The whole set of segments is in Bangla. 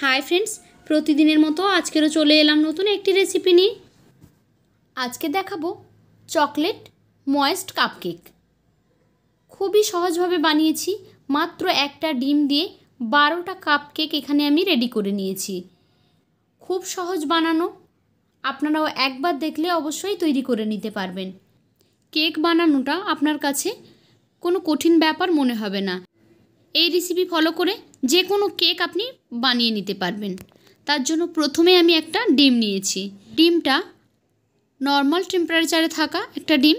হাই ফ্রেন্ডস, প্রতিদিনের মতো আজকেরও চলে এলাম নতুন একটি রেসিপি নিয়ে। আজকে দেখাবো চকলেট ময়েস্ট কাপকেক খুবই সহজভাবে বানিয়েছি, মাত্র একটা ডিম দিয়ে বারোটা কাপকেক এখানে আমি রেডি করে নিয়েছি। খুব সহজ বানানো, আপনারাও একবার দেখলে অবশ্যই তৈরি করে নিতে পারবেন। কেক বানানোটা আপনার কাছে কোনো কঠিন ব্যাপার মনে হবে না। এই রেসিপি ফলো করে যে কোনো কেক আপনি বানিয়ে নিতে পারবেন। তার জন্য প্রথমে আমি একটা ডিম নিয়েছি। ডিমটা নর্মাল টেম্পারেচারে থাকা একটা ডিম।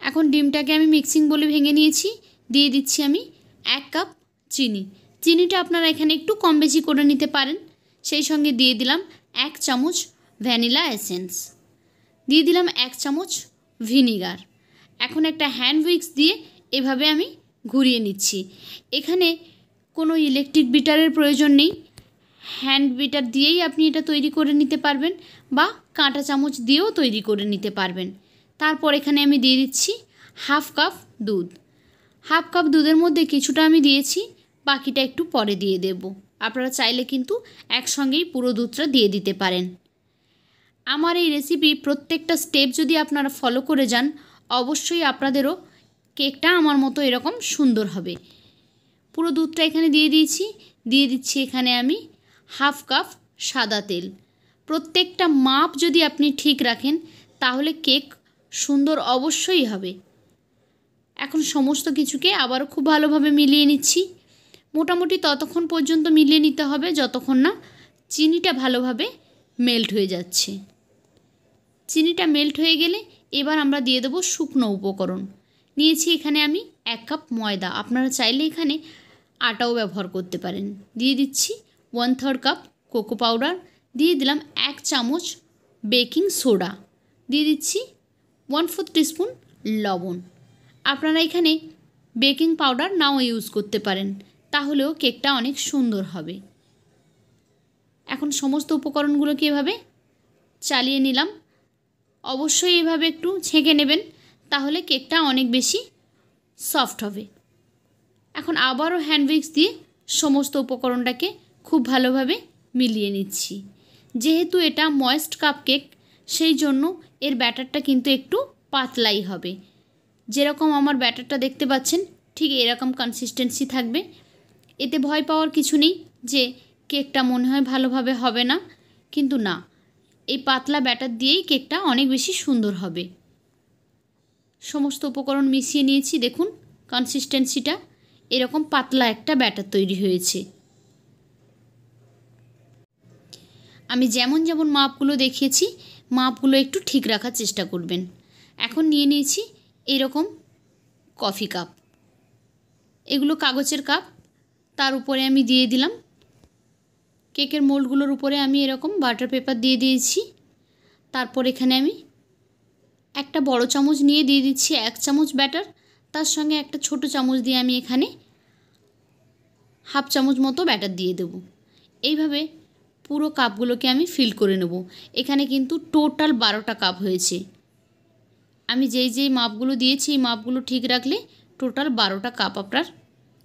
এখন ডিমটাকে আমি মিক্সিং বলে ভেঙে নিয়েছি। দিয়ে দিচ্ছি আমি এক কাপ চিনি। চিনিটা আপনারা এখানে একটু কম বেশি করে নিতে পারেন। সেই সঙ্গে দিয়ে দিলাম এক চামচ ভ্যানিলা এসেন্স দিয়ে দিলাম এক চামচ ভিনিগার এখন একটা হ্যান্ড উইক্স দিয়ে এভাবে আমি ঘুরিয়ে নিচ্ছি। এখানে কোনো ইলেকট্রিক বিটারের প্রয়োজন নেই। হ্যান্ড বিটার দিয়েই আপনি এটা তৈরি করে নিতে পারবেন বা কাঁটা চামচ দিয়েও তৈরি করে নিতে পারবেন। তারপর এখানে আমি দিয়ে দিচ্ছি হাফ কাপ দুধ। হাফ কাপ দুধের মধ্যে কিছুটা আমি দিয়েছি, বাকিটা একটু পরে দিয়ে দেব। আপনারা চাইলে কিন্তু একসঙ্গেই পুরো দুধটা দিয়ে দিতে পারেন। আমার এই রেসিপি প্রত্যেকটা স্টেপ যদি আপনারা ফলো করে যান, অবশ্যই আপনাদেরও কেকটা আমার মতো এরকম সুন্দর হবে। পুরো দুধটা এখানে দিয়ে দিয়েছি। দিয়ে দিচ্ছি এখানে আমি হাফ কাপ সাদা তেল। প্রত্যেকটা মাপ যদি আপনি ঠিক রাখেন, তাহলে কেক সুন্দর অবশ্যই হবে। এখন সমস্ত কিছুকে আবারও খুব ভালোভাবে মিলিয়ে নিচ্ছি। মোটামুটি ততক্ষণ পর্যন্ত মিলিয়ে নিতে হবে, যতক্ষণ না চিনিটা ভালোভাবে মেল্ট হয়ে যাচ্ছে। চিনিটা মেল্ট হয়ে গেলে এবার আমরা দিয়ে দেবো শুকনো উপকরণ। নিয়েছি এখানে আমি এক কাপ ময়দা। আপনারা চাইলে এখানে আটাও ব্যবহার করতে পারেন। দিয়ে দিচ্ছি one third cup cocoa powder দিয়ে দিলাম এক চামচ বেকিং সোডা দিয়ে দিচ্ছি ওয়ান ফোর্থ টিস্পুন লবণ। আপনারা এখানে বেকিং পাউডার নাও ইউজ করতে পারেন, তাহলেও কেকটা অনেক সুন্দর হবে। এখন সমস্ত উপকরণগুলোকে এভাবে চালিয়ে নিলাম। অবশ্যই এভাবে একটু ছেঁকে নেবেন। তাহলে কেকটা অনেক বেশি সফট হবে। এখন আবারও হ্যান্ড উইক্স দিয়ে সমস্ত উপকরণটাকে খুব ভালোভাবে মিলিয়ে নিচ্ছি। যেহেতু এটা ময়েস্ট কাপ কেক, সেই জন্য এর ব্যাটারটা কিন্তু একটু পাতলাই হবে। যেরকম আমার ব্যাটারটা দেখতে পাচ্ছেন, ঠিক এরকম কনসিস্টেন্সি থাকবে। এতে ভয় পাওয়ার কিছু নেই যে কেকটা মনে হয় ভালোভাবে হবে না, কিন্তু না, এই পাতলা ব্যাটার দিয়েই কেকটা অনেক বেশি সুন্দর হবে। সমস্ত উপকরণ মিশিয়ে নিয়েছি, দেখুন কনসিস্টেন্সিটা এরকম পাতলা একটা ব্যাটার তৈরি হয়েছে। আমি যেমন যেমন মাপগুলো দেখিয়েছি, মাপগুলো একটু ঠিক রাখার চেষ্টা করবেন। এখন নিয়ে নিয়েছি এরকম কফি কাপ এগুলো কাগজের কাপ তার উপরে আমি দিয়ে দিলাম। কেকের মোল্ডগুলোর উপরে আমি এরকম বাটার পেপার দিয়ে দিয়েছি। তারপর এখানে আমি একটা বড় চামচ নিয়ে দিয়ে দিচ্ছি এক চামচ ব্যাটার। তার সঙ্গে একটা ছোট চামচ দিয়ে আমি এখানে হাফ চামচ মতো ব্যাটার দিয়ে দেব। এইভাবে পুরো কাপগুলোকে আমি ফিল করে নেব। এখানে কিন্তু টোটাল বারোটা কাপ হয়েছে। আমি যেই যেই মাপগুলো দিয়েছি, এই মাপগুলো ঠিক রাখলে টোটাল বারোটা কাপ আপনার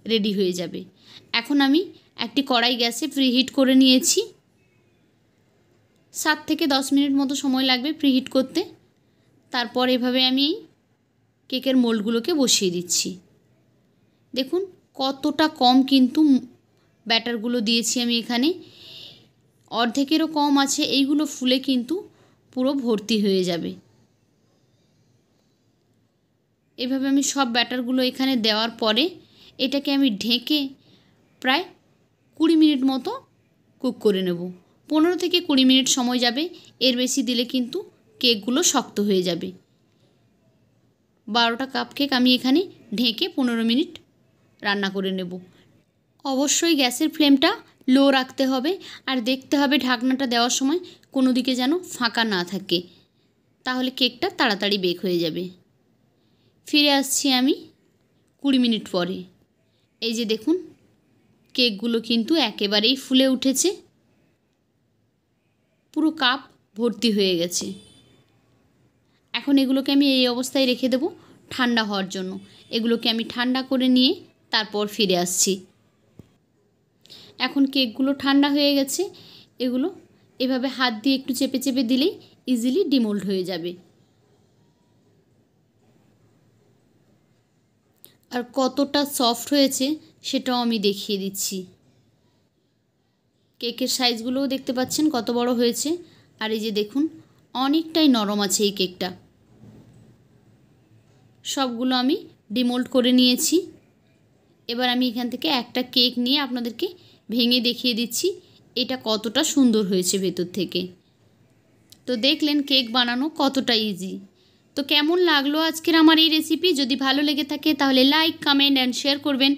রেডি হয়ে যাবে। এখন আমি একটি কড়াই গ্যাসে প্রিহিট করে নিয়েছি। সাত থেকে দশ মিনিট মতো সময় লাগবে প্রিহিট করতে। তারপর এভাবে আমি কেকের মোল্ডগুলোকে বসিয়ে দিচ্ছি। দেখুন, কতটা কম কিন্তু ব্যাটারগুলো দিয়েছি আমি এখানে। অর্ধেকেরও কম আছে, এইগুলো ফুলে কিন্তু পুরো ভর্তি হয়ে যাবে। এভাবে আমি সব ব্যাটারগুলো এখানে দেওয়ার পরে এটাকে আমি ঢেকে প্রায় কুড়ি মিনিট মতো কুক করে নেব। পনেরো থেকে কুড়ি মিনিট সময় যাবে, এর বেশি দিলে কিন্তু কেকগুলো শক্ত হয়ে যাবে। বারোটা কাপ কেক আমি এখানে ঢেকে পনেরো মিনিট রান্না করে নেব। অবশ্যই গ্যাসের ফ্লেমটা লো রাখতে হবে আর দেখতে হবে ঢাকনাটা দেওয়ার সময় কোনো দিকে যেন ফাঁকা না থাকে। তাহলে কেকটা তাড়াতাড়ি বেক হয়ে যাবে। ফিরে আসছি আমি কুড়ি মিনিট পরে। এই যে দেখুন, কেকগুলো কিন্তু একেবারেই ফুলে উঠেছে। পুরো কাপ ভর্তি হয়ে গেছে। এখন এগুলোকে আমি এই অবস্থায় রেখে দেবো ঠান্ডা হওয়ার জন্য। এগুলোকে আমি ঠান্ডা করে নিয়ে তারপর ফিরে আসছি। এখন কেকগুলো ঠান্ডা হয়ে গেছে। এগুলো এভাবে হাত দিয়ে একটু চেপে চেপে দিলেই ইজিলি ডিমোল্ড হয়ে যাবে। আর কতটা সফট হয়েছে সেটাও আমি দেখিয়ে দিচ্ছি। কেকের সাইজগুলোও দেখতে পাচ্ছেন কত বড় হয়েছে। আর এই যে দেখুন, অনেকটাই নরম আছে এই কেকটা। সবগুলো আমি ডিমোল্ড করে নিয়েছি। এবার আমি এখান থেকে একটা কেক নিয়ে আপনাদেরকে ভেঙে দেখিয়ে দিচ্ছি, এটা কতটা সুন্দর হয়েছে ভেতর থেকে। তো দেখলেন কেক বানানো কতটা ইজি তো কেমন লাগল আজকের আমার এই রেসিপি যদি ভালো লেগে থাকে তাহলে লাইক কমেন্ট অ্যান্ড শেয়ার করবেন।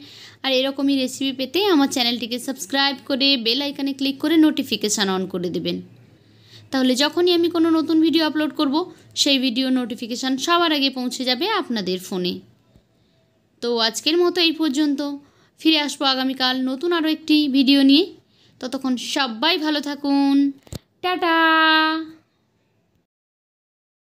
আর এরকমই রেসিপি পেতে আমার চ্যানেলটিকে সাবস্ক্রাইব করে বেল আইকানে ক্লিক করে নোটিফিকেশান অন করে দেবেন। তাহলে যখনই আমি কোনো নতুন ভিডিও আপলোড করব, সেই ভিডিও নোটিফিকেশান সবার আগে পৌঁছে যাবে আপনাদের ফোনে তো আজকের মতো এই পর্যন্ত। ফিরে আসব আগামীকাল নতুন আরও একটি ভিডিও নিয়ে। ততক্ষণ সবাই ভালো থাকুন। টাটা!